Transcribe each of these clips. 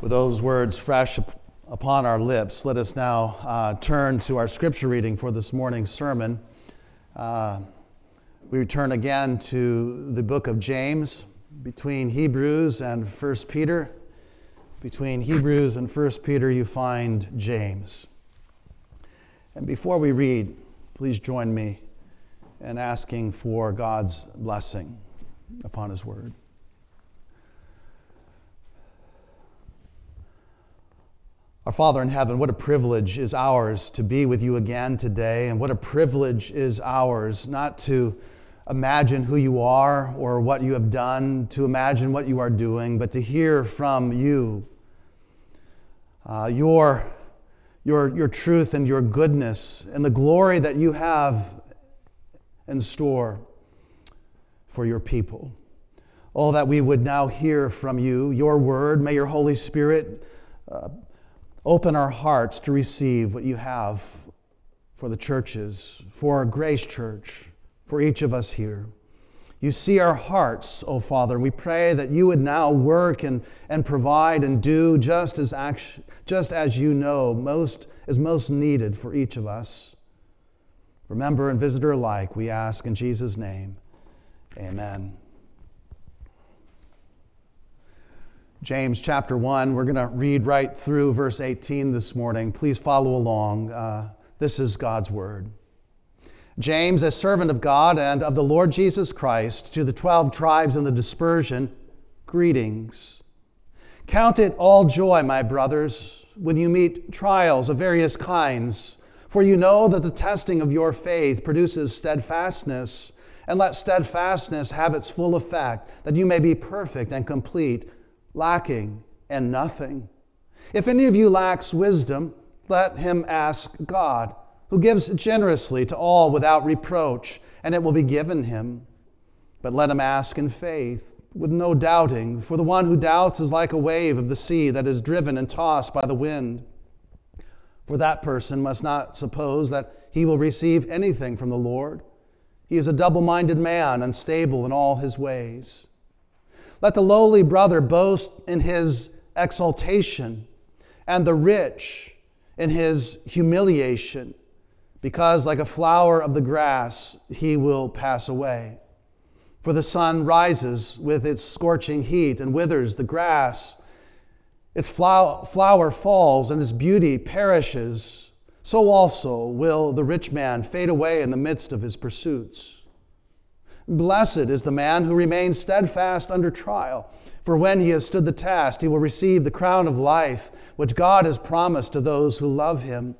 With those words fresh upon our lips, let us now uh, turn to our scripture reading for this morning's sermon. Uh, we return again to the book of James between Hebrews and 1 Peter. Between Hebrews and 1 Peter, you find James. And before we read, please join me in asking for God's blessing upon His word. Our Father in heaven, what a privilege is ours to be with you again today, and what a privilege is ours not to imagine who you are or what you have done, to imagine what you are doing, but to hear from you uh, your, your, your truth and your goodness and the glory that you have in store for your people. All that we would now hear from you, your word, may your Holy Spirit. Uh, Open our hearts to receive what you have for the churches, for our Grace Church, for each of us here. You see our hearts, O oh Father, and we pray that you would now work and, and provide and do just as, just as you know most is most needed for each of us. Remember and visitor alike, we ask in Jesus' name. Amen. James chapter 1. We're going to read right through verse 18 this morning. Please follow along. Uh, this is God's word. James, a servant of God and of the Lord Jesus Christ, to the 12 tribes in the dispersion, greetings. Count it all joy, my brothers, when you meet trials of various kinds, for you know that the testing of your faith produces steadfastness. And let steadfastness have its full effect, that you may be perfect and complete lacking and nothing. If any of you lacks wisdom, let him ask God, who gives generously to all without reproach, and it will be given him. But let him ask in faith, with no doubting, for the one who doubts is like a wave of the sea that is driven and tossed by the wind. For that person must not suppose that he will receive anything from the Lord. He is a double minded man, unstable in all his ways. Let the lowly brother boast in his exaltation, and the rich in his humiliation, because like a flower of the grass, he will pass away. For the sun rises with its scorching heat and withers the grass. Its flower falls and its beauty perishes. So also will the rich man fade away in the midst of his pursuits. Blessed is the man who remains steadfast under trial, for when he has stood the test, he will receive the crown of life, which God has promised to those who love him.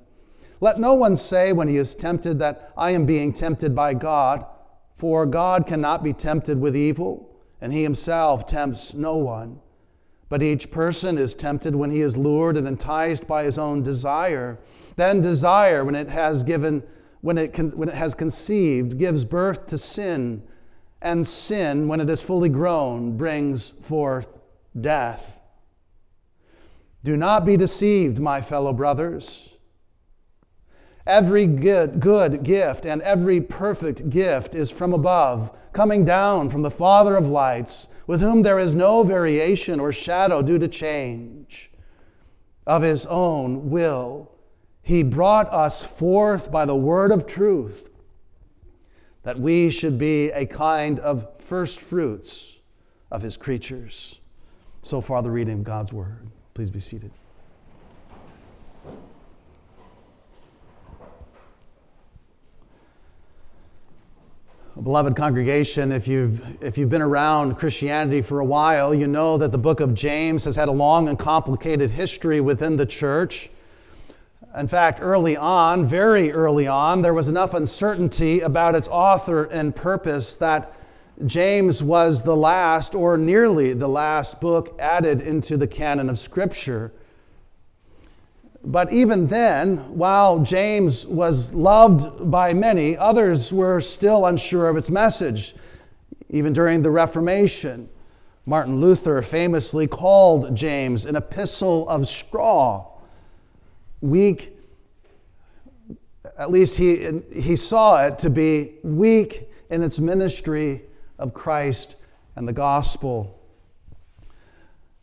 Let no one say when he is tempted that I am being tempted by God, for God cannot be tempted with evil, and he himself tempts no one. But each person is tempted when he is lured and enticed by his own desire. Then desire, when it has given, when it, con- when it has conceived, gives birth to sin and sin, when it is fully grown, brings forth death. Do not be deceived, my fellow brothers. Every good, good gift and every perfect gift is from above, coming down from the Father of lights, with whom there is no variation or shadow due to change. Of his own will, he brought us forth by the word of truth that we should be a kind of first fruits of his creatures. So far, the reading of God's word. Please be seated. Beloved congregation, if you've, if you've been around Christianity for a while, you know that the book of James has had a long and complicated history within the church. In fact, early on, very early on, there was enough uncertainty about its author and purpose that James was the last, or nearly the last, book added into the canon of Scripture. But even then, while James was loved by many, others were still unsure of its message. Even during the Reformation, Martin Luther famously called James an epistle of straw weak, at least he, he saw it to be weak in its ministry of Christ and the gospel.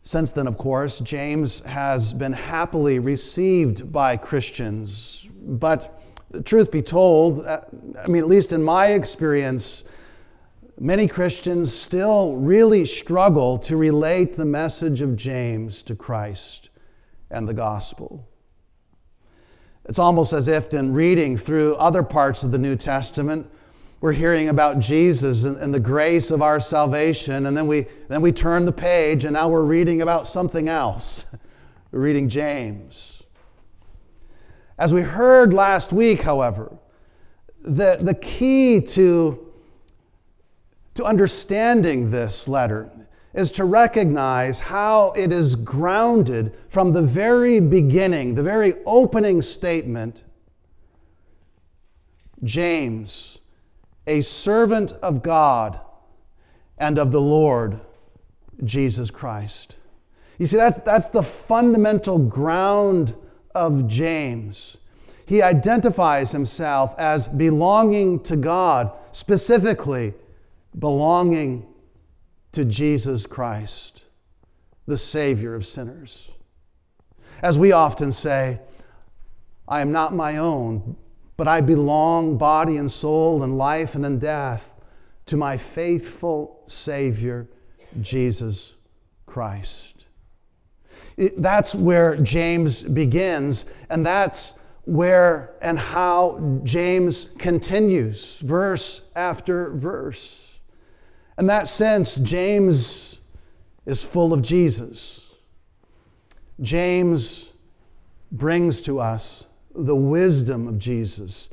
Since then, of course, James has been happily received by Christians. But the truth be told, uh, I mean, at least in my experience, many Christians still really struggle to relate the message of James to Christ and the gospel. It's almost as if, in reading through other parts of the New Testament, we're hearing about Jesus and, and, the grace of our salvation, and then we, then we turn the page and now we're reading about something else. we're reading James. As we heard last week, however, the, the key to, to understanding this letter is to recognize how it is grounded from the very beginning, the very opening statement. James, a servant of God and of the Lord Jesus Christ. You see, that's, that's the fundamental ground of James. He identifies himself as belonging to God, specifically belonging to Jesus Christ, the Savior of sinners. As we often say, I am not my own, but I belong, body and soul, and life and in death, to my faithful Savior, Jesus Christ. It, that's where James begins, and that's where and how James continues, verse after verse. In that sense, James is full of Jesus. James brings to us the wisdom of Jesus,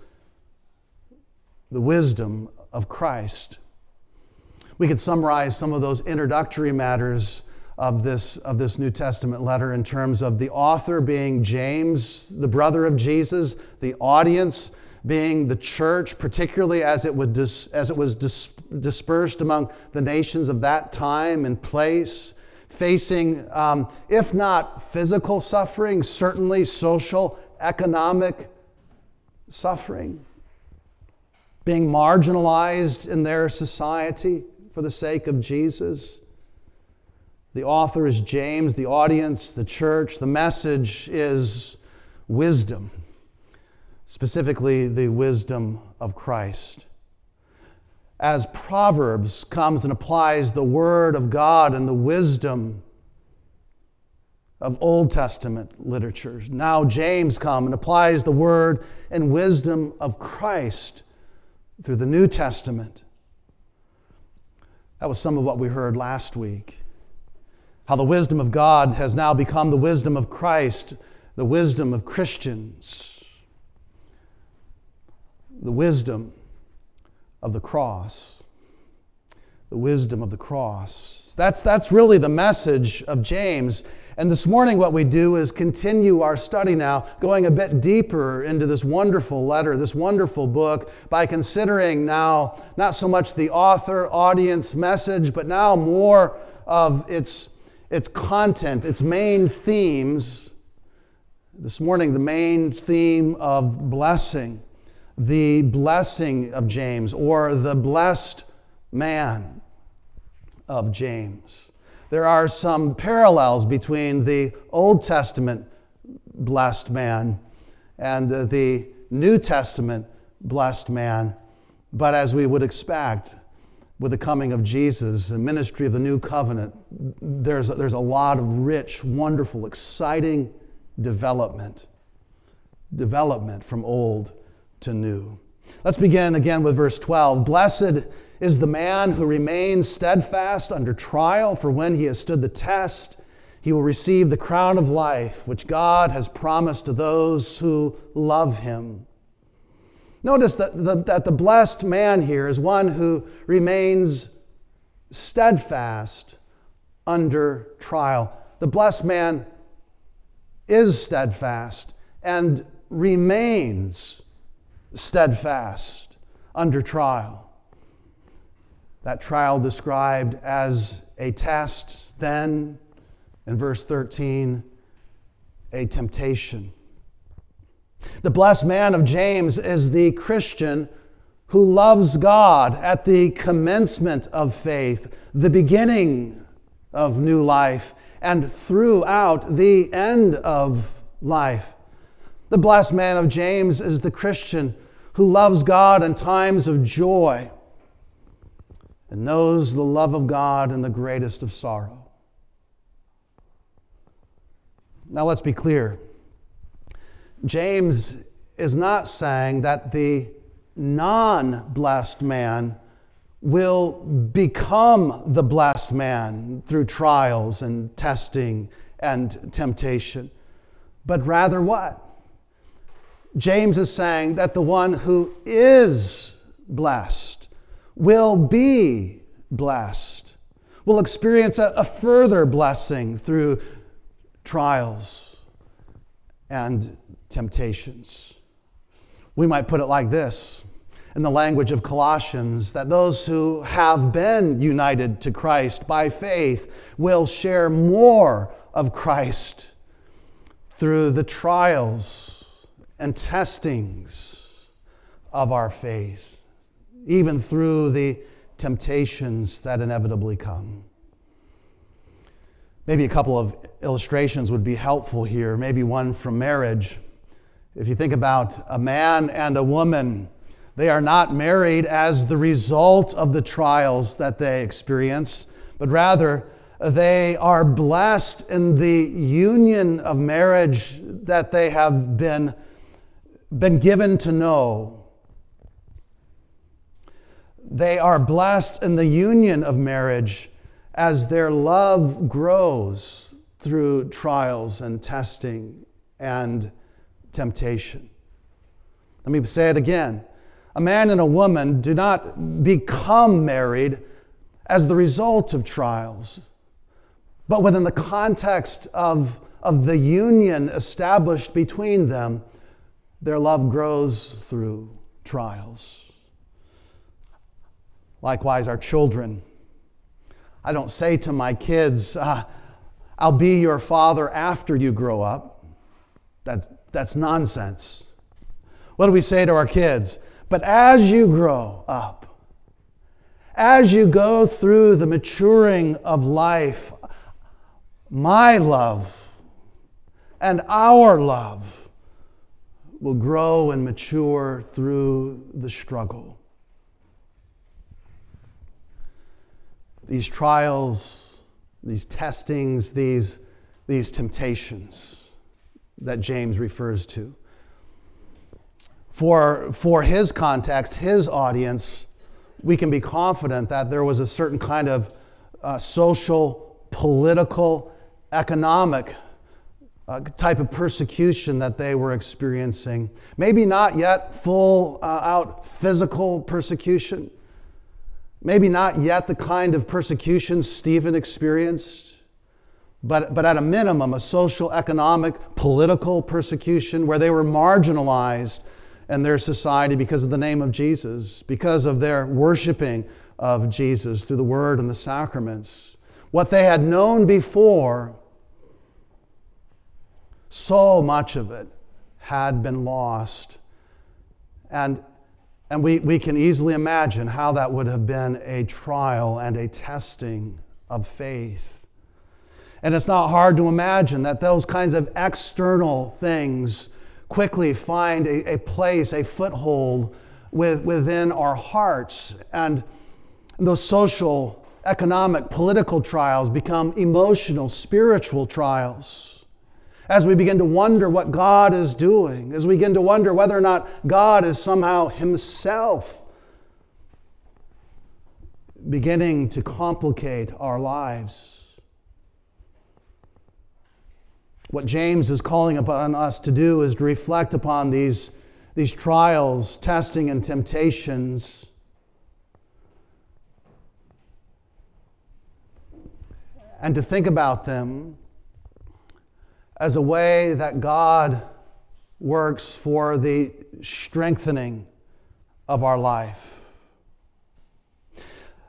the wisdom of Christ. We could summarize some of those introductory matters of this, of this New Testament letter in terms of the author being James, the brother of Jesus, the audience being the church, particularly as it, would dis, as it was dis, dispersed among the nations of that time and place, facing, um, if not physical suffering, certainly social economic suffering, being marginalized in their society for the sake of Jesus. The author is James, the audience, the church. The message is wisdom, specifically the wisdom of Christ. As Proverbs comes and applies the Word of God and the wisdom of Old Testament literature. Now James comes and applies the word and wisdom of Christ through the New Testament. That was some of what we heard last week. How the wisdom of God has now become the wisdom of Christ, the wisdom of Christians, the wisdom of the cross. The wisdom of the cross. That's, that's really the message of James. And this morning, what we do is continue our study now, going a bit deeper into this wonderful letter, this wonderful book, by considering now not so much the author, audience, message, but now more of its, its content, its main themes. This morning, the main theme of blessing, the blessing of James, or the blessed man of James there are some parallels between the Old Testament blessed man and uh, the New Testament blessed man. But as we would expect, with the coming of Jesus, the ministry of the new covenant, there's a, there's a lot of rich, wonderful, exciting development. Development from old to new. Let's begin again with verse 12. Blessed is the man who remains steadfast under trial, for when he has stood the test, he will receive the crown of life which God has promised to those who love him. Notice that the, that the blessed man here is one who remains steadfast under trial. The blessed man is steadfast and remains steadfast under trial that trial described as a test, then in verse 13, a temptation. The blessed man of James is the Christian who loves God at the commencement of faith, the beginning of new life, and throughout the end of life. The blessed man of James is the Christian who loves God in times of joy and knows the love of God in the greatest of sorrow. Now, let's be clear. James is not saying that the non blessed man will become the blessed man through trials and testing and temptation, but rather what? James is saying that the one who is blessed will be blessed, will experience a, a further blessing through trials and temptations. We might put it like this in the language of Colossians that those who have been united to Christ by faith will share more of Christ through the trials and testings of our faith, even through the temptations that inevitably come. Maybe a couple of illustrations would be helpful here, maybe one from marriage. If you think about a man and a woman, they are not married as the result of the trials that they experience, but rather they are blessed in the union of marriage that they have been, been given to know. They are blessed in the union of marriage as their love grows through trials and testing and temptation. Let me say it again. A man and a woman do not become married as the result of trials, but within the context of, of the union established between them, their love grows through trials. Likewise, our children. I don't say to my kids, uh, I'll be your father after you grow up. That's, that's nonsense. What do we say to our kids? But as you grow up, as you go through the maturing of life, my love and our love will grow and mature through the struggle. These trials, these testings, these, these temptations that James refers to for, for his context, his audience, we can be confident that there was a certain kind of uh, social, political, economic uh, type of persecution that they were experiencing. Maybe not yet full uh, out physical persecution. Maybe not yet the kind of persecution Stephen experienced, but, but at a minimum, a social, economic, political persecution where they were marginalized in their society because of the name of Jesus, because of their worshiping of Jesus through the word and the sacraments. What they had known before, so much of it had been lost. And, and we, we can easily imagine how that would have been a trial and a testing of faith. And it's not hard to imagine that those kinds of external things quickly find a, a place, a foothold with, within our hearts. And those social, economic, political trials become emotional, spiritual trials. As we begin to wonder what God is doing, as we begin to wonder whether or not God is somehow Himself beginning to complicate our lives. What James is calling upon us to do is to reflect upon these, these trials, testing, and temptations. And to think about them as a way that God works for the strengthening of our life.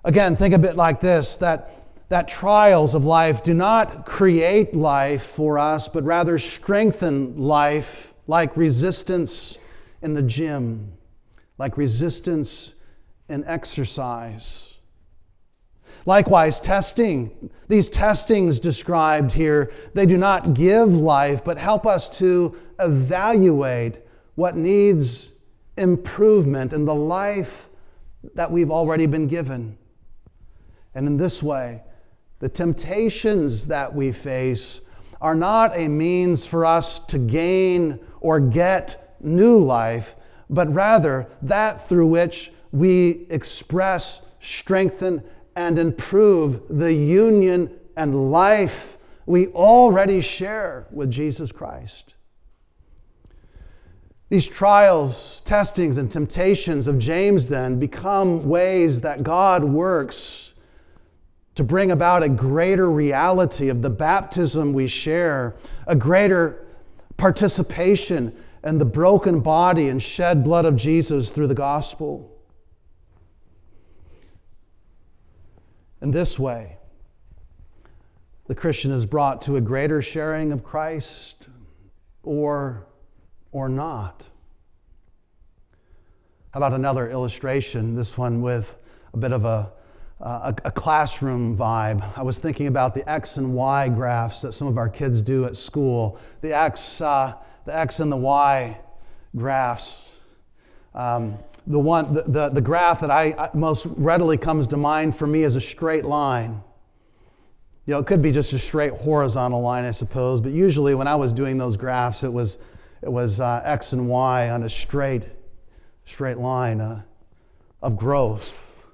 Again, think a bit like this that that trials of life do not create life for us, but rather strengthen life like resistance in the gym, like resistance in exercise. Likewise, testing. These testings described here, they do not give life, but help us to evaluate what needs improvement in the life that we've already been given. And in this way, the temptations that we face are not a means for us to gain or get new life, but rather that through which we express, strengthen, and improve the union and life we already share with Jesus Christ. These trials, testings, and temptations of James then become ways that God works to bring about a greater reality of the baptism we share, a greater participation in the broken body and shed blood of Jesus through the gospel. In this way, the Christian is brought to a greater sharing of Christ or, or not. How about another illustration? This one with a bit of a, a, a, classroom vibe. I was thinking about the X and Y graphs that some of our kids do at school. The X, uh, the X and the Y graphs. Um, the, one, the, the, the graph that I, most readily comes to mind for me is a straight line. You know, it could be just a straight horizontal line, I suppose, but usually when I was doing those graphs, it was, it was uh, X and Y on a straight, straight line uh, of growth.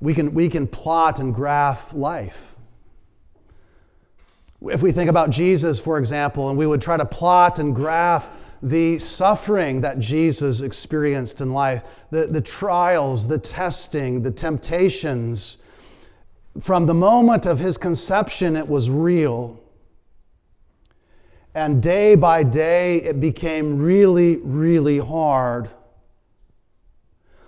We can, we can plot and graph life. If we think about Jesus, for example, and we would try to plot and graph the suffering that Jesus experienced in life, the, the trials, the testing, the temptations. From the moment of his conception, it was real. And day by day, it became really, really hard.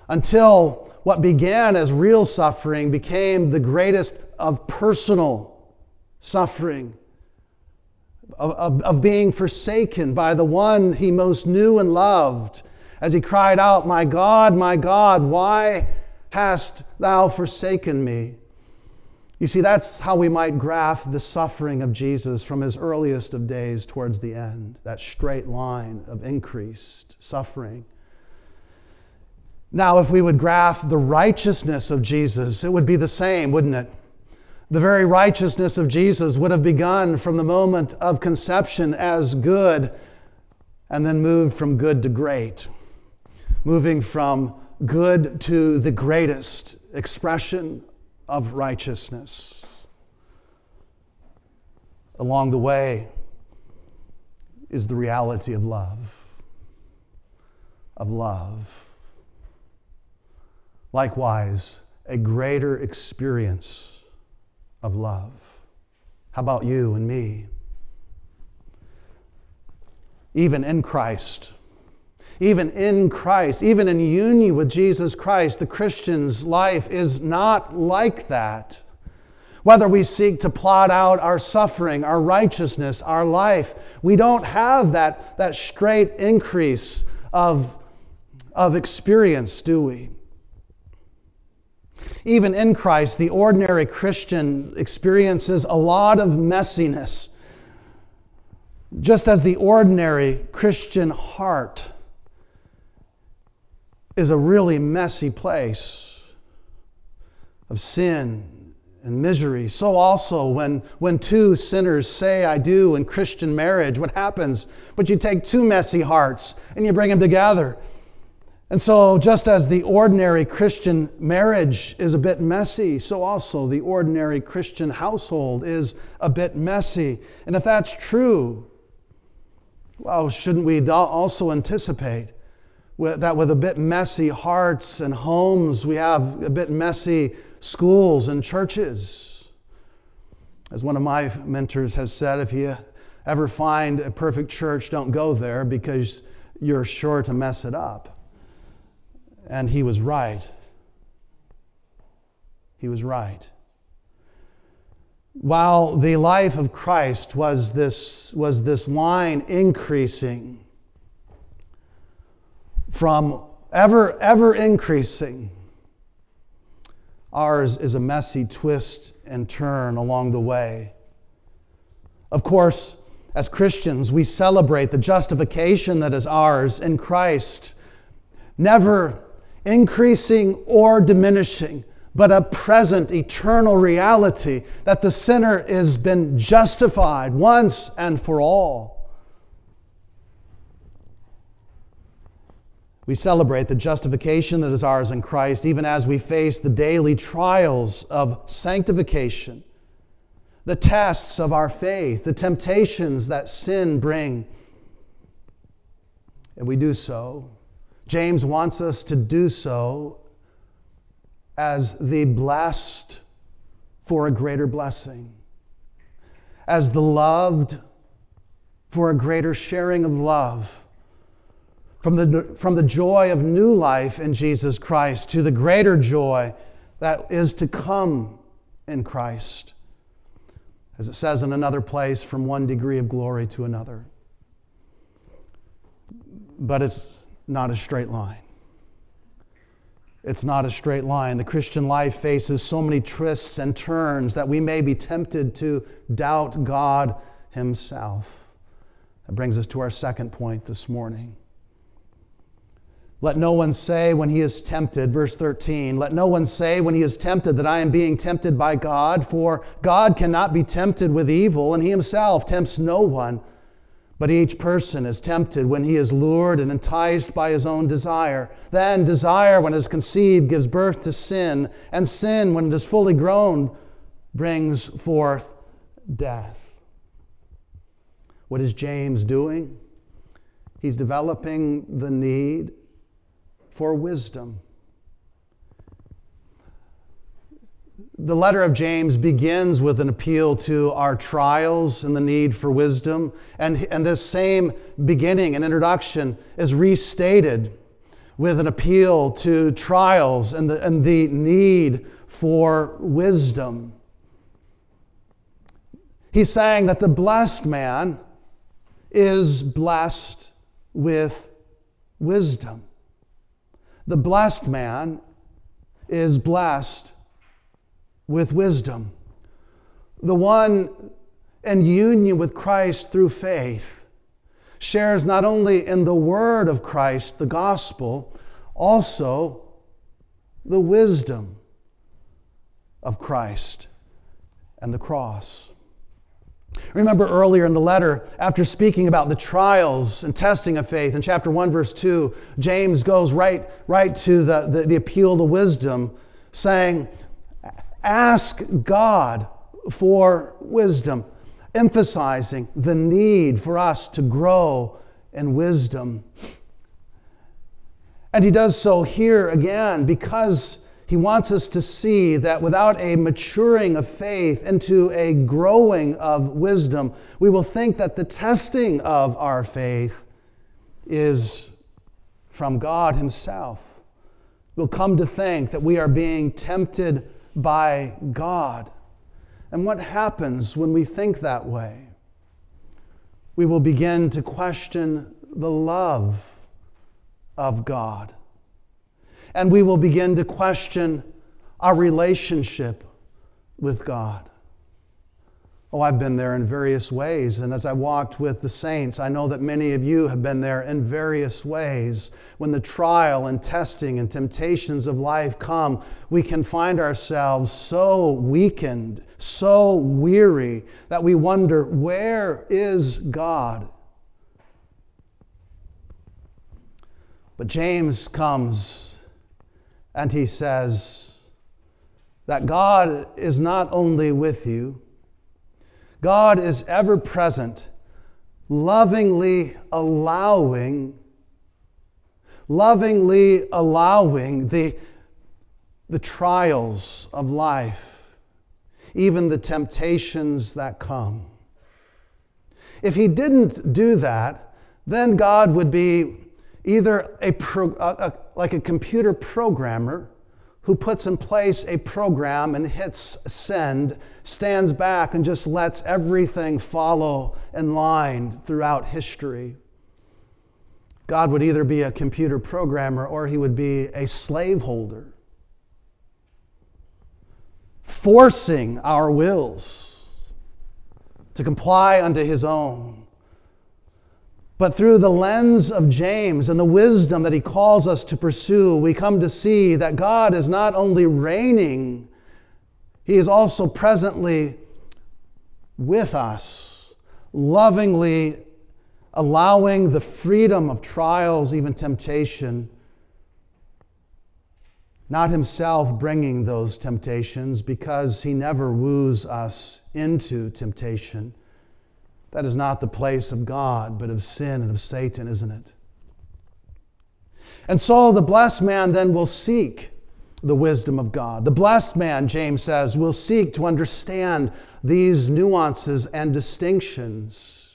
Until what began as real suffering became the greatest of personal suffering of, of, being forsaken by the one he most knew and loved, as he cried out, My God, my God, why hast thou forsaken me? You see, that's how we might graph the suffering of Jesus from his earliest of days towards the end, that straight line of increased suffering. Now, if we would graph the righteousness of Jesus, it would be the same, wouldn't it? The very righteousness of Jesus would have begun from the moment of conception as good and then moved from good to great, moving from good to the greatest expression of righteousness. Along the way is the reality of love, of love. Likewise, a greater experience of love. How about you and me? Even in Christ, even in Christ, even in union with Jesus Christ, the Christian's life is not like that. Whether we seek to plot out our suffering, our righteousness, our life, we don't have that, that straight increase of, of experience, do we? Even in Christ, the ordinary Christian experiences a lot of messiness, just as the ordinary Christian heart is a really messy place of sin and misery. So, also, when, when two sinners say, I do in Christian marriage, what happens? But you take two messy hearts and you bring them together and so, just as the ordinary Christian marriage is a bit messy, so also the ordinary Christian household is a bit messy. And if that's true, well, shouldn't we also anticipate that with a bit messy hearts and homes, we have a bit messy schools and churches? As one of my mentors has said, if you ever find a perfect church, don't go there because you're sure to mess it up. And he was right. He was right. While the life of Christ was this, was this line increasing from ever, ever increasing, Ours is a messy twist and turn along the way. Of course, as Christians, we celebrate the justification that is ours in Christ, never increasing or diminishing, but a present eternal reality that the sinner has been justified once and for all. We celebrate the justification that is ours in Christ, even as we face the daily trials of sanctification, the tests of our faith, the temptations that sin bring. And we do so. James wants us to do so as the blessed for a greater blessing, as the loved for a greater sharing of love from the, from the joy of new life in Jesus Christ to the greater joy that is to come in Christ. As it says in another place, from one degree of glory to another. But it's not a straight line. It's not a straight line. The Christian life faces so many twists and turns that we may be tempted to doubt God Himself. That brings us to our second point this morning. Let no one say when he is tempted, verse 13, let no one say when he is tempted that I am being tempted by God, for God cannot be tempted with evil, and he himself tempts no one. But each person is tempted when he is lured and enticed by his own desire. Then desire, when it is conceived, gives birth to sin, and sin, when it is fully grown, brings forth death. What is James doing? He's developing the need for wisdom. The letter of James begins with an appeal to our trials and the need for wisdom. And, and this same beginning and introduction is restated with an appeal to trials and the, and the need for wisdom. He's saying that the blessed man is blessed with wisdom. The blessed man is blessed with wisdom. The one in union with Christ through faith shares not only in the word of Christ, the gospel, also the wisdom of Christ and the cross. Remember earlier in the letter, after speaking about the trials and testing of faith, in chapter 1, verse 2, James goes right, right to the, the, the appeal to wisdom, saying, Ask God for wisdom, emphasizing the need for us to grow in wisdom. And he does so here again because he wants us to see that without a maturing of faith into a growing of wisdom, we will think that the testing of our faith is from God Himself. We'll come to think that we are being tempted by God. And what happens when we think that way? We will begin to question the love of God and we will begin to question our relationship with God. Oh, I've been there in various ways. And as I walked with the saints, I know that many of you have been there in various ways. When the trial and testing and temptations of life come, we can find ourselves so weakened, so weary, that we wonder, where is God? But James comes and he says that God is not only with you, God is ever present, lovingly allowing, lovingly allowing the, the trials of life, even the temptations that come. If he didn't do that, then God would be either a, pro, a, a, like a computer programmer who puts in place a program and hits send, stands back and just lets everything follow in line throughout history. God would either be a computer programmer or he would be a slaveholder. forcing our wills to comply unto his own. But through the lens of James and the wisdom that he calls us to pursue, we come to see that God is not only reigning, he is also presently with us, lovingly allowing the freedom of trials, even temptation, not himself bringing those temptations because he never woos us into temptation. That is not the place of God, but of sin and of Satan, isn't it? And so the blessed man then will seek the wisdom of God. The blessed man, James says, will seek to understand these nuances and distinctions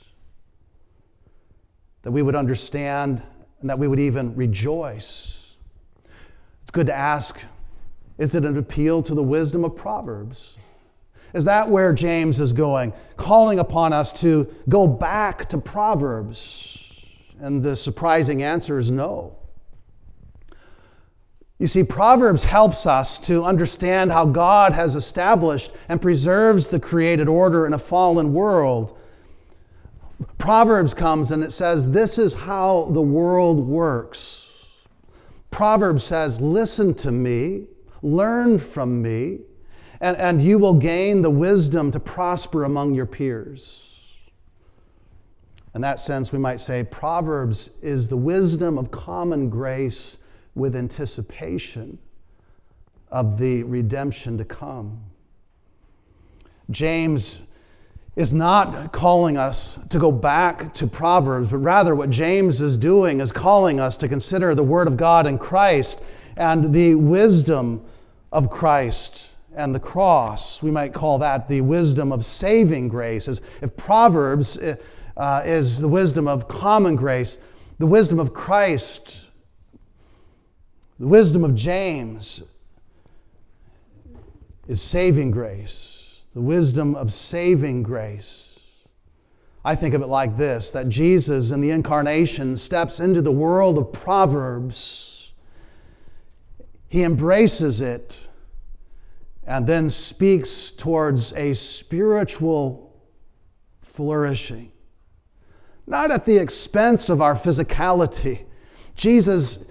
that we would understand and that we would even rejoice. It's good to ask is it an appeal to the wisdom of Proverbs? Is that where James is going? Calling upon us to go back to Proverbs? And the surprising answer is no. You see, Proverbs helps us to understand how God has established and preserves the created order in a fallen world Proverbs comes and it says, This is how the world works. Proverbs says, Listen to me, learn from me, and, and you will gain the wisdom to prosper among your peers. In that sense, we might say Proverbs is the wisdom of common grace with anticipation of the redemption to come. James is not calling us to go back to Proverbs, but rather what James is doing is calling us to consider the Word of God in Christ and the wisdom of Christ and the cross. We might call that the wisdom of saving grace. As if Proverbs uh, is the wisdom of common grace, the wisdom of Christ, the wisdom of James is saving grace the wisdom of saving grace. I think of it like this that Jesus in the incarnation steps into the world of Proverbs. He embraces it and then speaks towards a spiritual flourishing, not at the expense of our physicality. Jesus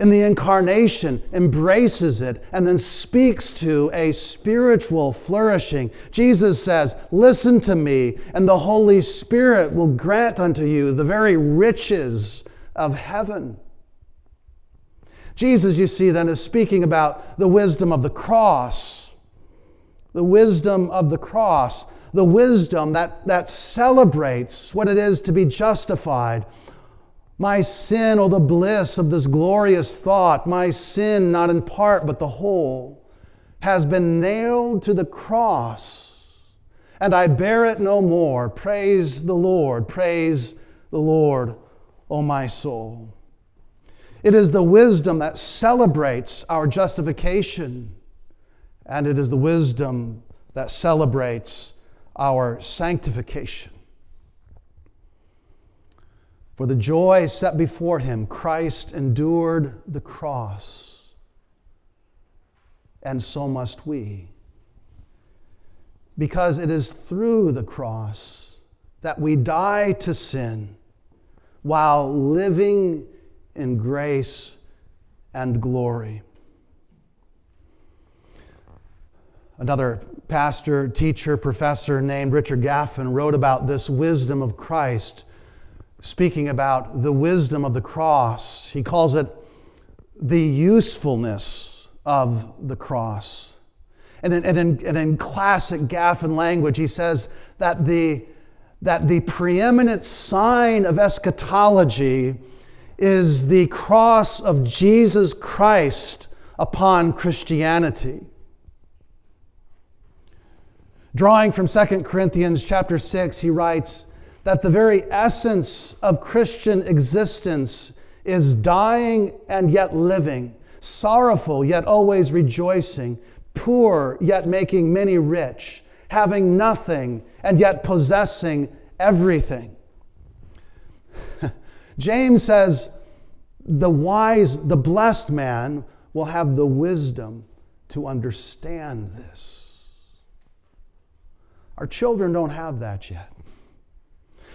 in the incarnation embraces it and then speaks to a spiritual flourishing. Jesus says, Listen to me, and the Holy Spirit will grant unto you the very riches of heaven. Jesus, you see, then is speaking about the wisdom of the cross. The wisdom of the cross. The wisdom that, that celebrates what it is to be justified my sin, oh, the bliss of this glorious thought, my sin, not in part, but the whole, has been nailed to the cross, and I bear it no more. Praise the Lord, praise the Lord, O my soul. It is the wisdom that celebrates our justification, and it is the wisdom that celebrates our sanctification. For the joy set before him, Christ endured the cross, and so must we. Because it is through the cross that we die to sin while living in grace and glory. Another pastor, teacher, professor named Richard Gaffin wrote about this wisdom of Christ speaking about the wisdom of the cross. He calls it the usefulness of the cross. And in, and in, and in classic Gaffin language, he says that the, that the preeminent sign of eschatology is the cross of Jesus Christ upon Christianity. Drawing from 2 Corinthians chapter 6, he writes, that the very essence of Christian existence is dying and yet living, sorrowful yet always rejoicing, poor yet making many rich, having nothing and yet possessing everything. James says, the wise, the blessed man will have the wisdom to understand this. Our children don't have that yet.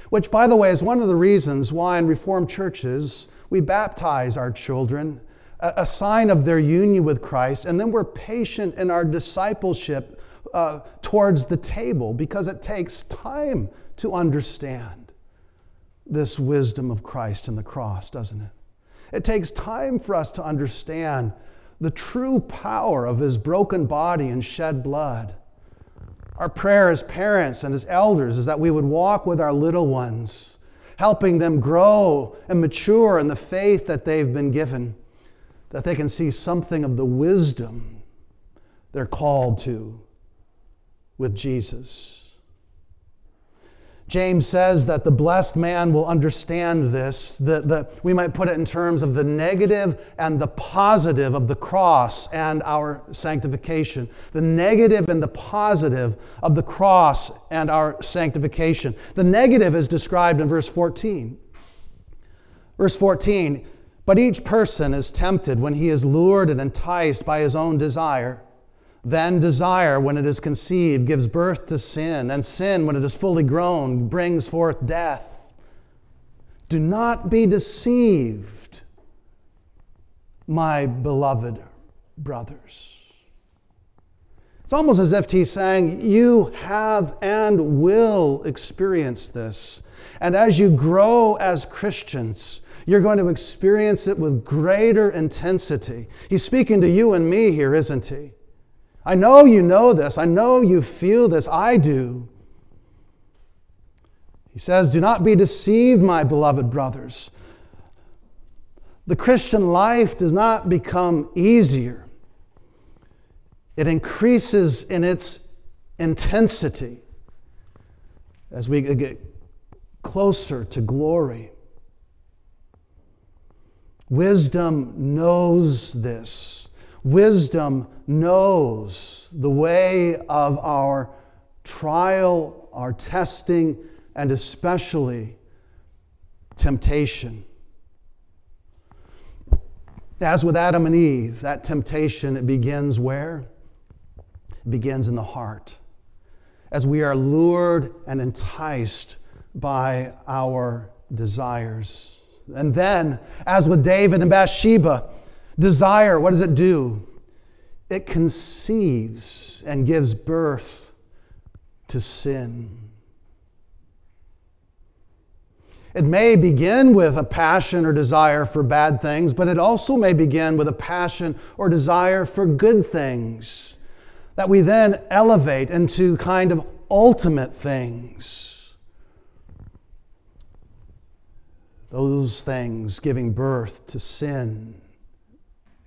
Which, by the way, is one of the reasons why in Reformed churches we baptize our children, a sign of their union with Christ, and then we're patient in our discipleship uh, towards the table because it takes time to understand this wisdom of Christ and the cross, doesn't it? It takes time for us to understand the true power of his broken body and shed blood. Our prayer as parents and as elders is that we would walk with our little ones, helping them grow and mature in the faith that they've been given, that they can see something of the wisdom they're called to with Jesus. James says that the blessed man will understand this. The, the, we might put it in terms of the negative and the positive of the cross and our sanctification. The negative and the positive of the cross and our sanctification. The negative is described in verse 14. Verse 14, but each person is tempted when he is lured and enticed by his own desire. Then desire, when it is conceived, gives birth to sin, and sin, when it is fully grown, brings forth death. Do not be deceived, my beloved brothers. It's almost as if he's saying, You have and will experience this. And as you grow as Christians, you're going to experience it with greater intensity. He's speaking to you and me here, isn't he? I know you know this. I know you feel this. I do. He says, Do not be deceived, my beloved brothers. The Christian life does not become easier, it increases in its intensity as we get closer to glory. Wisdom knows this. Wisdom knows the way of our trial, our testing, and especially temptation. As with Adam and Eve, that temptation it begins where? It begins in the heart. As we are lured and enticed by our desires. And then, as with David and Bathsheba, Desire, what does it do? It conceives and gives birth to sin. It may begin with a passion or desire for bad things, but it also may begin with a passion or desire for good things that we then elevate into kind of ultimate things. Those things giving birth to sin.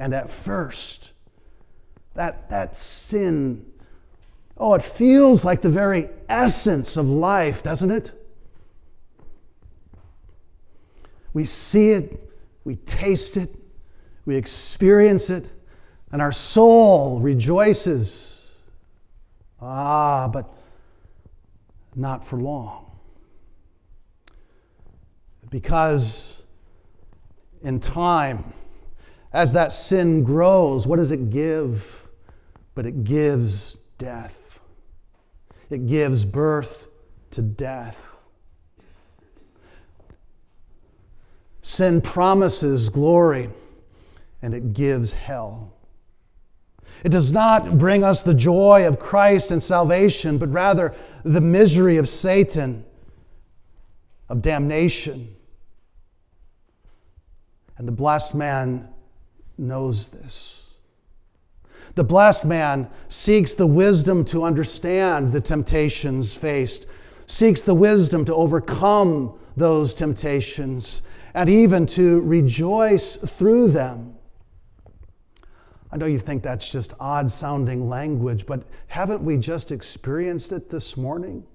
And at first, that, that sin, oh, it feels like the very essence of life, doesn't it? We see it, we taste it, we experience it, and our soul rejoices. Ah, but not for long. Because in time, as that sin grows, what does it give? But it gives death. It gives birth to death. Sin promises glory and it gives hell. It does not bring us the joy of Christ and salvation, but rather the misery of Satan, of damnation. And the blessed man knows this. The blessed man seeks the wisdom to understand the temptations faced, seeks the wisdom to overcome those temptations, and even to rejoice through them. I know you think that's just odd sounding language, but haven't we just experienced it this morning?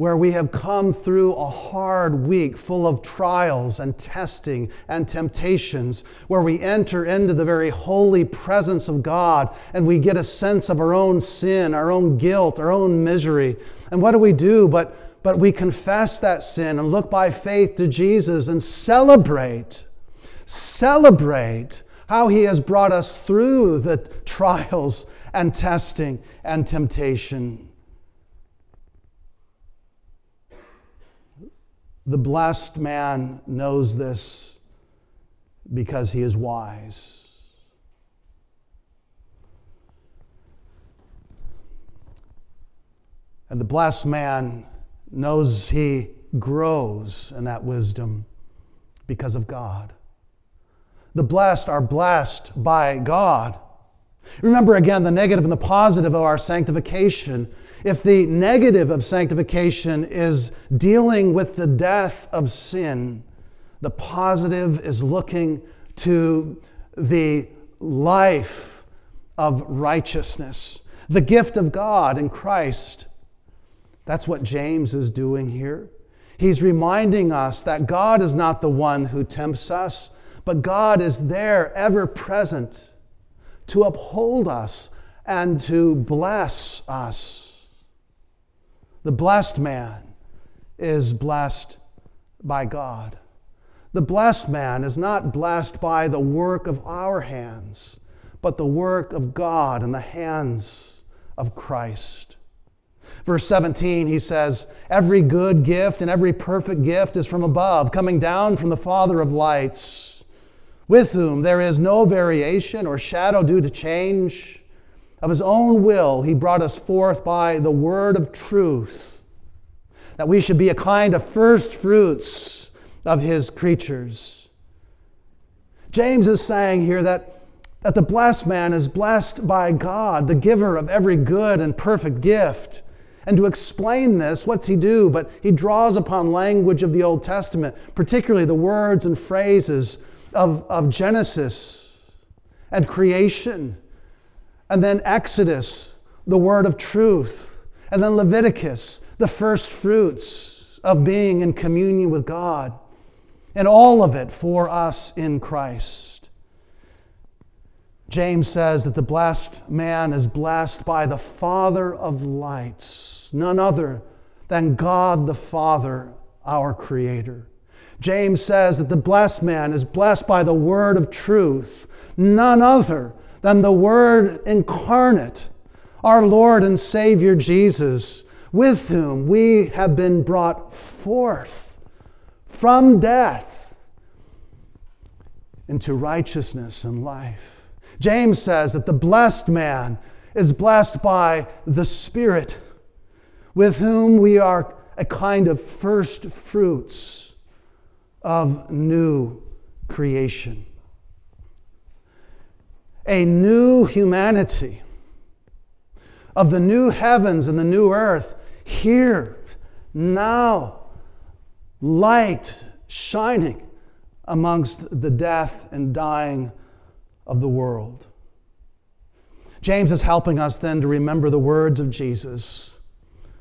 Where we have come through a hard week full of trials and testing and temptations, where we enter into the very holy presence of God and we get a sense of our own sin, our own guilt, our own misery. And what do we do? But, but we confess that sin and look by faith to Jesus and celebrate, celebrate how He has brought us through the trials and testing and temptation. The blessed man knows this because he is wise. And the blessed man knows he grows in that wisdom because of God. The blessed are blessed by God. Remember again the negative and the positive of our sanctification. If the negative of sanctification is dealing with the death of sin, the positive is looking to the life of righteousness, the gift of God in Christ. That's what James is doing here. He's reminding us that God is not the one who tempts us, but God is there, ever present, to uphold us and to bless us. The blessed man is blessed by God. The blessed man is not blessed by the work of our hands, but the work of God in the hands of Christ. Verse 17, he says, Every good gift and every perfect gift is from above, coming down from the Father of lights, with whom there is no variation or shadow due to change. Of his own will, he brought us forth by the word of truth, that we should be a kind of first fruits of his creatures. James is saying here that, that the blessed man is blessed by God, the giver of every good and perfect gift. And to explain this, what's he do? But he draws upon language of the Old Testament, particularly the words and phrases of, of Genesis and creation, and then Exodus, the word of truth, and then Leviticus, the first fruits of being in communion with God and all of it for us in Christ. James says that the blessed man is blessed by the Father of lights, none other than God the Father, our Creator. James says that the blessed man is blessed by the word of truth, none other than the Word incarnate, our Lord and Savior Jesus, with whom we have been brought forth from death into righteousness and life. James says that the blessed man is blessed by the Spirit, with whom we are a kind of first fruits of new creation. A new humanity of the new heavens and the new earth here, now light shining amongst the death and dying of the world. James is helping us then to remember the words of Jesus,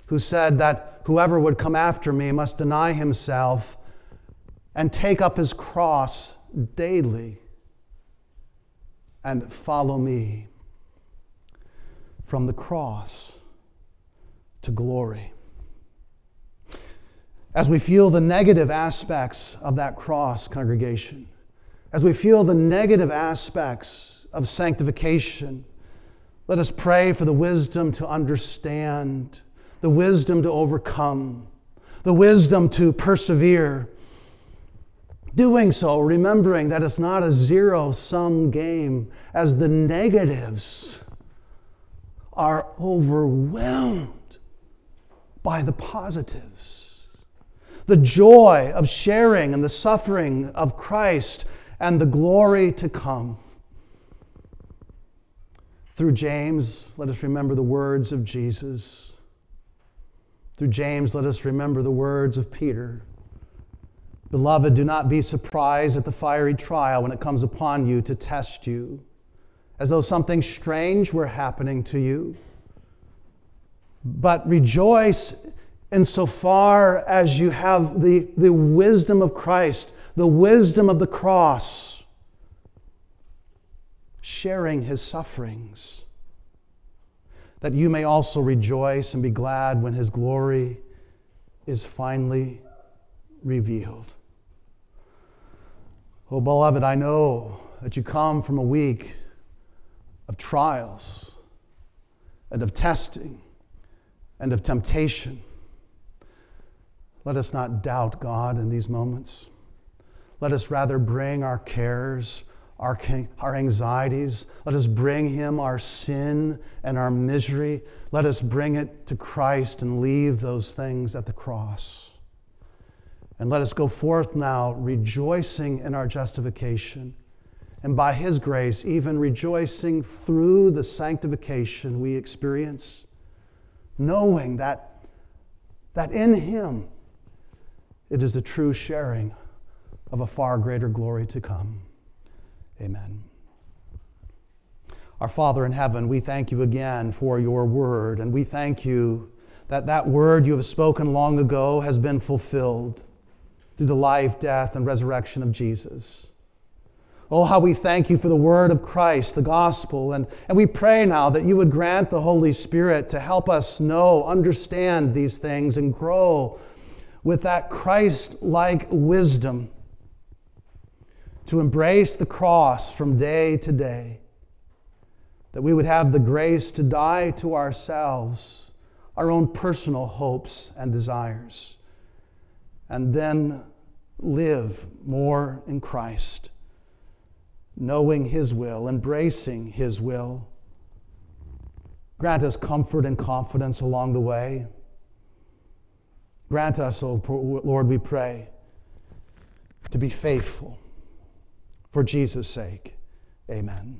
who said that whoever would come after me must deny himself and take up his cross daily and follow me from the cross to glory as we feel the negative aspects of that cross, congregation, as we feel the negative aspects of sanctification, let us pray for the wisdom to understand, the wisdom to overcome, the wisdom to persevere. Doing so, remembering that it's not a zero sum game, as the negatives are overwhelmed by the positives the joy of sharing and the suffering of Christ and the glory to come. Through James, let us remember the words of Jesus. Through James, let us remember the words of Peter. Beloved, do not be surprised at the fiery trial when it comes upon you to test you, as though something strange were happening to you. But rejoice insofar as you have the, the wisdom of Christ, the wisdom of the cross, sharing his sufferings, that you may also rejoice and be glad when his glory is finally revealed. Oh, beloved, I know that you come from a week of trials and of testing and of temptation. Let us not doubt God in these moments. Let us rather bring our cares, our, our anxieties. Let us bring Him our sin and our misery. Let us bring it to Christ and leave those things at the cross. And let us go forth now rejoicing in our justification. And by His grace, even rejoicing through the sanctification we experience, knowing that, that in Him it is the true sharing of a far greater glory to come. Amen. Our Father in heaven, we thank you again for your word, and we thank you that that word you have spoken long ago has been fulfilled through the life, death, and resurrection of Jesus. Oh, how we thank you for the word of Christ, the gospel. And, and we pray now that you would grant the Holy Spirit to help us know, understand these things, and grow with that Christ like wisdom to embrace the cross from day to day, that we would have the grace to die to ourselves, our own personal hopes and desires, and then live more in Christ, knowing His will, embracing His will. Grant us comfort and confidence along the way. Grant us, O oh Lord, we pray, to be faithful for Jesus' sake. Amen.